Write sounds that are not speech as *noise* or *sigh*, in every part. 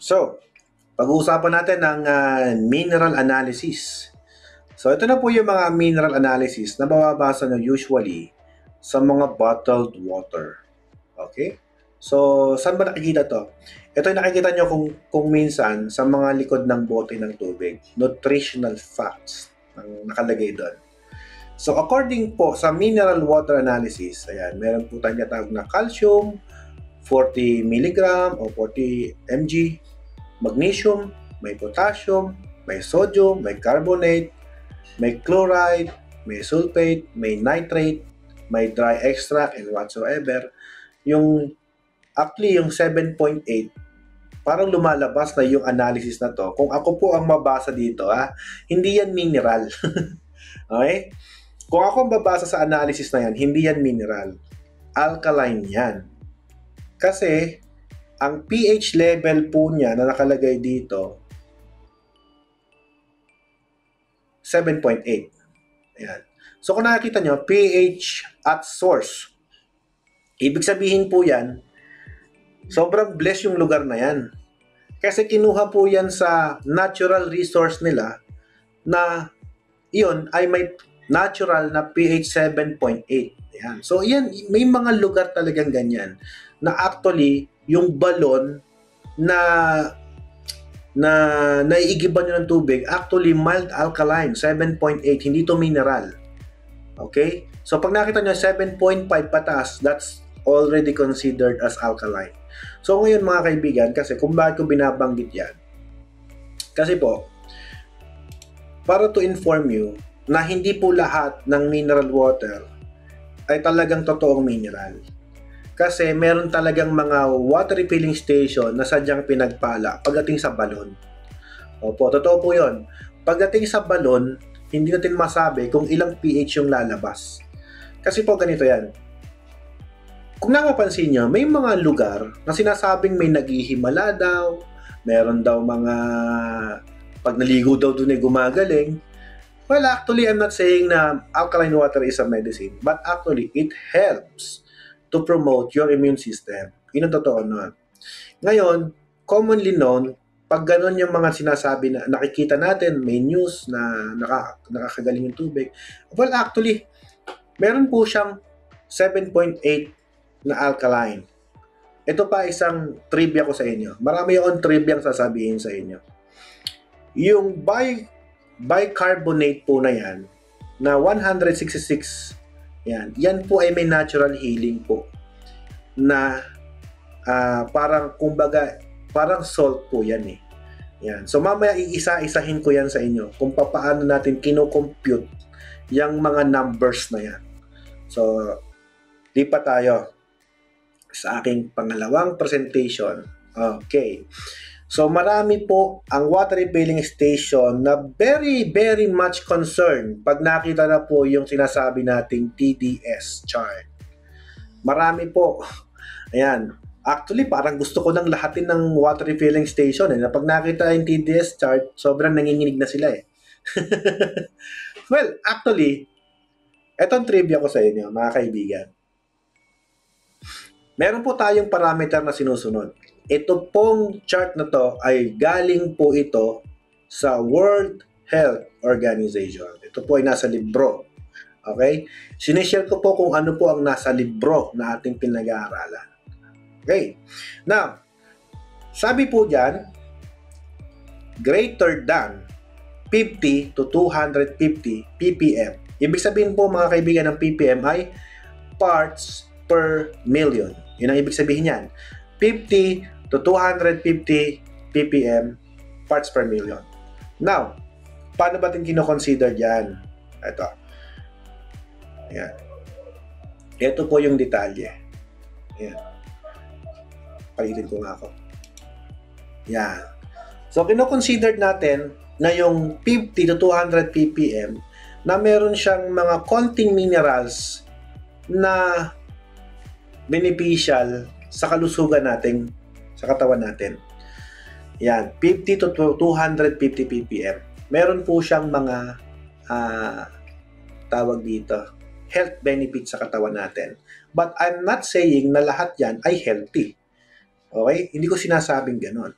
So, pag-uusapan natin ang uh, mineral analysis. So, ito na po yung mga mineral analysis na mababasa nyo usually sa mga bottled water. Okay? So, saan ba nakikita to? Ito yung nakikita nyo kung, kung minsan sa mga likod ng bote ng tubig. Nutritional facts ang nakalagay doon. So, according po sa mineral water analysis, ayan, meron po tayong natawag na calcium, 40 mg o 40 mg, magnesium, may potassium, may sodium, may carbonate, may chloride, may sulfate, may nitrate, may dry extract and whatsoever. Yung actually yung 7.8 parang lumalabas na yung analysis na to. Kung ako po ang mabasa dito, ha, hindi yan mineral. *laughs* okay? Kung ako ang babasa sa analysis na yan, hindi yan mineral. Alkaline yan. Kasi, ang pH level po niya na nakalagay dito, 7.8. Ayan. So kung nakikita nyo, pH at source. Ibig sabihin po yan, sobrang blessed yung lugar na yan. Kasi kinuha po yan sa natural resource nila na iyon ay may natural na pH 7.8. Ayan. So yan, may mga lugar talagang ganyan na actually yung balon na na naiigiban nyo ng tubig, actually mild alkaline, 7.8, hindi to mineral. Okay? So pag nakita nyo 7.5 pataas, that's already considered as alkaline. So ngayon mga kaibigan, kasi kung bakit ko binabanggit yan, kasi po, para to inform you na hindi po lahat ng mineral water ay talagang totoong mineral. Kasi meron talagang mga water refilling station na sadyang pinagpala pagdating sa balon. Opo, totoo po yon. Pagdating sa balon, hindi natin masabi kung ilang pH yung lalabas. Kasi po ganito yan. Kung napapansin nyo, may mga lugar na sinasabing may naghihimala daw, meron daw mga pag naligo daw doon ay gumagaling. Well, actually, I'm not saying na alkaline water is a medicine, but actually, it helps to promote your immune system. Yun ang totoo nun. Ngayon, commonly known, pag ganun yung mga sinasabi na nakikita natin, may news na naka, nakakagaling yung tubig, well, actually, meron po siyang 7.8 na alkaline. Ito pa isang trivia ko sa inyo. Marami yung trivia ang sasabihin sa inyo. Yung bi bicarbonate po na yan, na 166 yan. Yan po ay may natural healing po na uh, parang kumbaga parang salt po yan eh. Yan. So mamaya iisa-isahin ko yan sa inyo kung paano natin kino-compute yung mga numbers na yan. So lipat tayo sa aking pangalawang presentation. Okay. So marami po ang water refilling station na very very much concerned pag nakita na po yung sinasabi nating TDS chart. Marami po. Ayan. Actually, parang gusto ko nang lahatin ng water refilling station. Eh. Na pag nakita yung TDS chart, sobrang nanginginig na sila eh. *laughs* well, actually, etong trivia ko sa inyo, mga kaibigan. Meron po tayong parameter na sinusunod ito pong chart na to ay galing po ito sa World Health Organization. Ito po ay nasa libro. Okay? Sinishare ko po kung ano po ang nasa libro na ating pinag-aaralan. Okay? Now, sabi po dyan, greater than 50 to 250 ppm. Ibig sabihin po mga kaibigan ng ppm ay parts per million. Yun ang ibig sabihin yan. 50 to 250 ppm parts per million. Now, paano ba natin kino-consider yan? Ito. Ayan. Ito po yung detalye. Ayan. Palitin ko nga ako. Yan. So, kino-consider natin na yung 50 to 200 ppm na meron siyang mga konting minerals na beneficial sa kalusugan nating sa katawan natin. Yan, 50 to 250 ppm. Meron po siyang mga uh, tawag dito, health benefits sa katawan natin. But I'm not saying na lahat yan ay healthy. Okay? Hindi ko sinasabing ganon.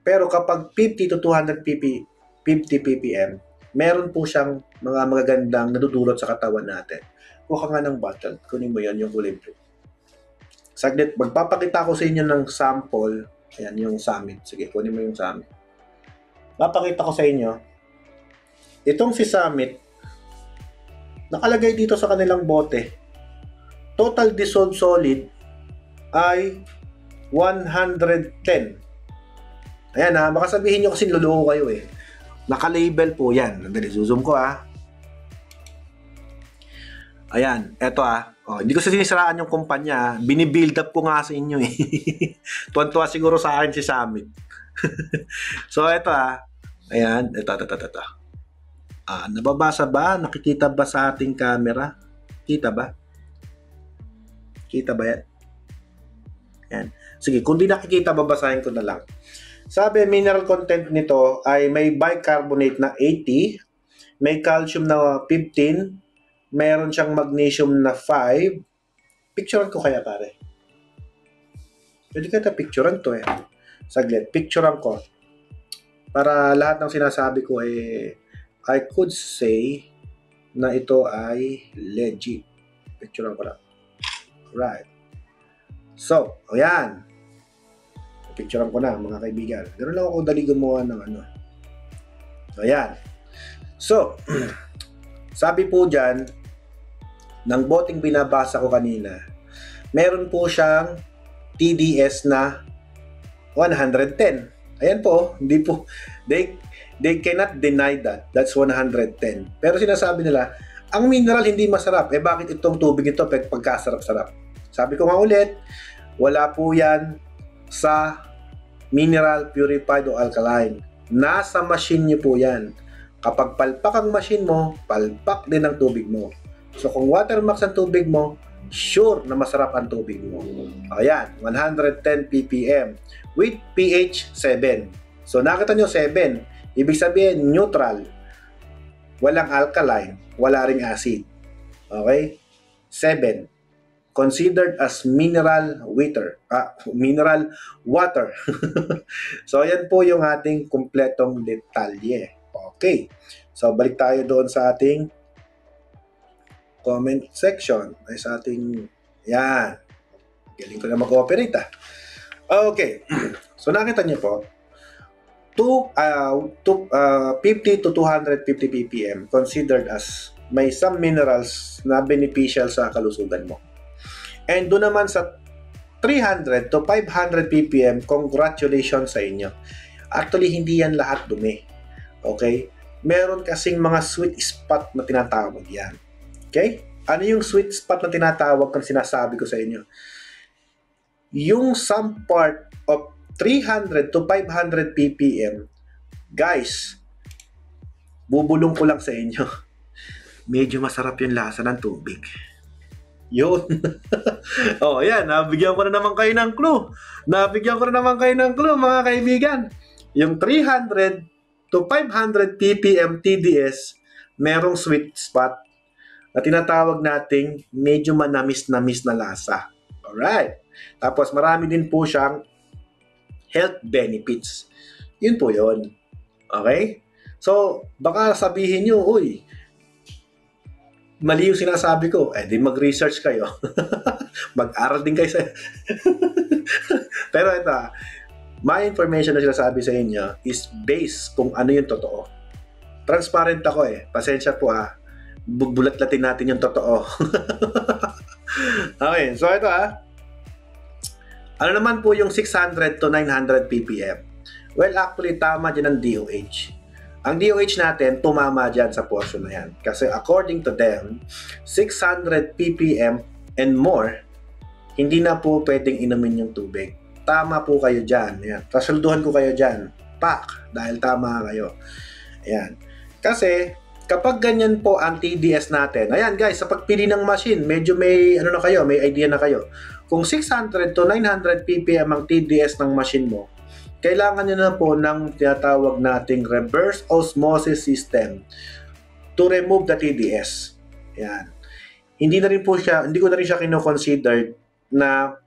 Pero kapag 50 to 200 pp, 50 ppm, meron po siyang mga magagandang nadudulot sa katawan natin. Kuha nga ng bottle, kunin mo yan yung kulay. Saglit, magpapakita ko sa inyo ng sample. Ayan, yung summit. Sige, kunin mo yung summit. Papakita ko sa inyo. Itong si summit, nakalagay dito sa kanilang bote. Total dissolved solid ay 110. Ayan ha, baka sabihin nyo kasi niloloko kayo eh. Naka-label po yan. Nandali, zoom ko ha. Ayan, eto ah. Oh, hindi ko sinisiraan yung kumpanya. Binibuild up ko nga sa inyo eh. *laughs* Tuwan-tuwa siguro sa akin si Summit. *laughs* so eto ah. Ayan, eto, eto, eto, eto. Ah, nababasa ba? Nakikita ba sa ating camera? Kita ba? Kita ba yan? Yan. Sige, kung di nakikita, babasahin ko na lang. Sabi, mineral content nito ay may bicarbonate na 80, may calcium na 15, meron siyang magnesium na 5. Picturean ko kaya pare. Pwede kita picturean to eh. Saglit, picturean ko. Para lahat ng sinasabi ko eh, I could say na ito ay legit. Picturean ko lang. Right. So, o. Picturean ko na mga kaibigan. Ganun lang ako dali gumawa ng ano. Yan. So, *clears throat* sabi po dyan, ng boting binabasa ko kanina, meron po siyang TDS na 110. Ayan po, hindi po, they, they cannot deny that. That's 110. Pero sinasabi nila, ang mineral hindi masarap. Eh bakit itong tubig ito pagkasarap-sarap? Sabi ko nga ulit, wala po yan sa mineral purified o alkaline. Nasa machine niyo po yan. Kapag palpak ang machine mo, palpak din ang tubig mo. So kung watermax ang tubig mo, sure na masarap ang tubig mo. Ayan, 110 ppm with pH 7. So nakita nyo 7. Ibig sabihin neutral. Walang alkaline, wala ring acid. Okay? 7. Considered as mineral water. Ah, mineral water. *laughs* so ayan po yung ating kumpletong detalye. Okay. So balik tayo doon sa ating comment section ay sa ating yan. Galing ko na mag-operate ah. Okay. *clears throat* So nakita niyo po, to, uh, to, uh, 50 to 250 ppm considered as may some minerals na beneficial sa kalusugan mo. And doon naman sa 300 to 500 ppm, congratulations sa inyo. Actually, hindi yan lahat dumi. Okay? Meron kasing mga sweet spot na tinatawag yan. Okay? Ano yung sweet spot na tinatawag kung sinasabi ko sa inyo? Yung some part of 300 to 500 ppm, guys, bubulong ko lang sa inyo. *laughs* Medyo masarap yung lasa ng tubig. Yun. *laughs* oh, yan. Nabigyan ko na naman kayo ng clue. Nabigyan ko na naman kayo ng clue, mga kaibigan. Yung 300 to 500 ppm TDS, merong sweet spot na tinatawag nating medyo manamis-namis na lasa. Alright. Tapos marami din po siyang health benefits. Yun po yun. Okay? So, baka sabihin nyo, uy, mali yung sinasabi ko. Eh, di mag-research kayo. *laughs* Mag-aral din kayo sa... *laughs* Pero ito, my information na sinasabi sa inyo is based kung ano yung totoo. Transparent ako eh. Pasensya po ha bubulat-latin natin yung totoo. *laughs* okay, so ito ah. Ano naman po yung 600 to 900 ppm? Well, actually, tama dyan ang DOH. Ang DOH natin, tumama dyan sa portion na yan. Kasi according to them, 600 ppm and more, hindi na po pwedeng inumin yung tubig. Tama po kayo dyan. Yan. Kasulduhan ko kayo dyan. Pak! Dahil tama kayo. Ayan. Kasi, Kapag ganyan po ang TDS natin, ayan guys, sa pagpili ng machine, medyo may ano na kayo, may idea na kayo. Kung 600 to 900 ppm ang TDS ng machine mo, kailangan nyo na po ng tinatawag nating reverse osmosis system to remove the TDS. Ayan. Hindi na rin po siya, hindi ko na rin siya kino-consider na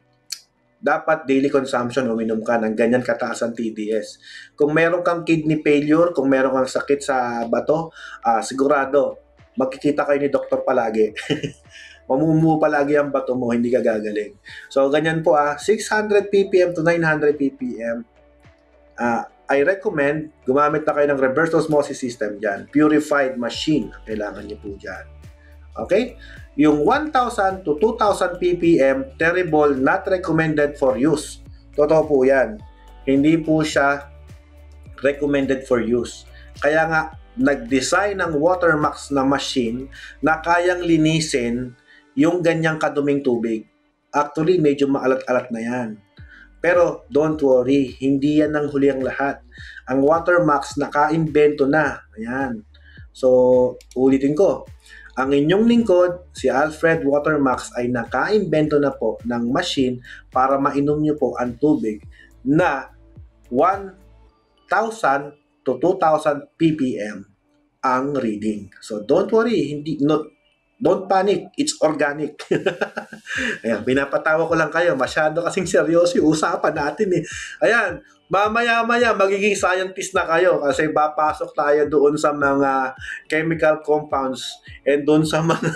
dapat daily consumption, uminom ka ng ganyan kataas ang TDS. Kung meron kang kidney failure, kung meron kang sakit sa bato, ah, sigurado, magkikita kayo ni doktor palagi. *laughs* Mamumuo palagi ang bato mo, hindi ka gagaling. So, ganyan po ah, 600 ppm to 900 ppm. Ah, I recommend gumamit na kayo ng reverse osmosis system dyan. Purified machine ang kailangan niyo po dyan. Okay? Yung 1,000 to 2,000 ppm, terrible, not recommended for use. Totoo po yan. Hindi po siya recommended for use. Kaya nga, nag-design ng Watermax na machine na kayang linisin yung ganyang kaduming tubig. Actually, medyo maalat-alat na yan. Pero don't worry, hindi yan ang huli ang lahat. Ang Watermax naka-invento na. Ayan. So, ulitin ko. Ang inyong lingkod, si Alfred Watermax ay naka-invento na po ng machine para mainom nyo po ang tubig na 1,000 to 2,000 ppm ang reading. So don't worry, hindi no, don't panic, it's organic. *laughs* Ayan, pinapatawa ko lang kayo, masyado kasing seryoso yung usapan natin eh. Ayan, mamaya-maya magiging scientist na kayo kasi papasok tayo doon sa mga chemical compounds and doon sa mga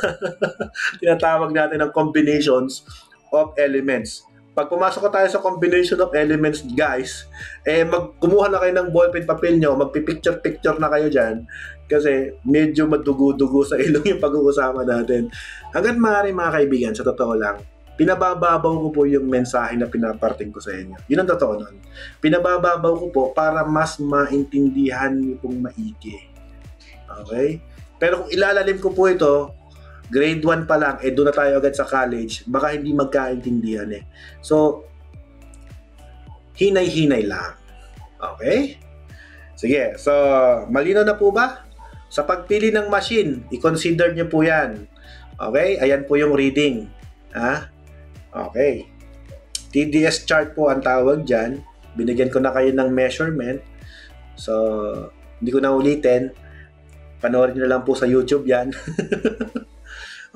*laughs* tinatawag natin ng combinations of elements pag pumasok ko tayo sa combination of elements, guys, eh, mag, kumuha na kayo ng ballpen papel nyo, magpipicture-picture na kayo dyan, kasi medyo madugo-dugo sa *laughs* ilong yung pag-uusama natin. Hanggang maaari mga kaibigan, sa totoo lang, pinabababaw ko po yung mensahe na pinaparting ko sa inyo. Yun ang totoo nun. Pinabababaw ko po para mas maintindihan niyo pong maigi. Okay? Pero kung ilalalim ko po ito, grade 1 pa lang, eh doon na tayo agad sa college, baka hindi magkaintindihan eh. So, hinay-hinay lang. Okay? Sige, so malino na po ba? Sa pagpili ng machine, i-consider nyo po yan. Okay? Ayan po yung reading. Ha? Okay. TDS chart po ang tawag dyan. Binigyan ko na kayo ng measurement. So, hindi ko na ulitin. Panoorin nyo lang po sa YouTube yan. *laughs*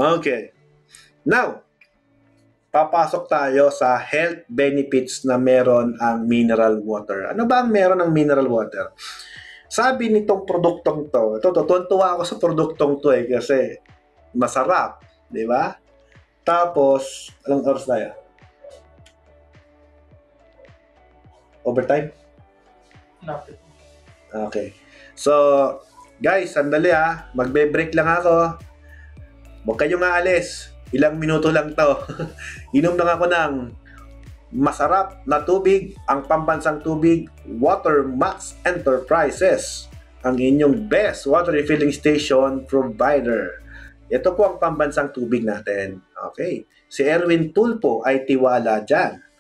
Okay. Now, papasok tayo sa health benefits na meron ang mineral water. Ano ba ang meron ng mineral water? Sabi nitong produktong to, ito, tutuwa ako sa produktong to eh kasi masarap, di ba? Tapos, anong oras tayo? Overtime? Lapit. Okay. So, guys, sandali ah. Magbe-break lang ako. Huwag kayong aalis. Ilang minuto lang to. *laughs* Inom lang ako ng masarap na tubig, ang pambansang tubig, Water Max Enterprises. Ang inyong best water refilling station provider. Ito po ang pambansang tubig natin. Okay. Si Erwin Tulpo ay tiwala dyan.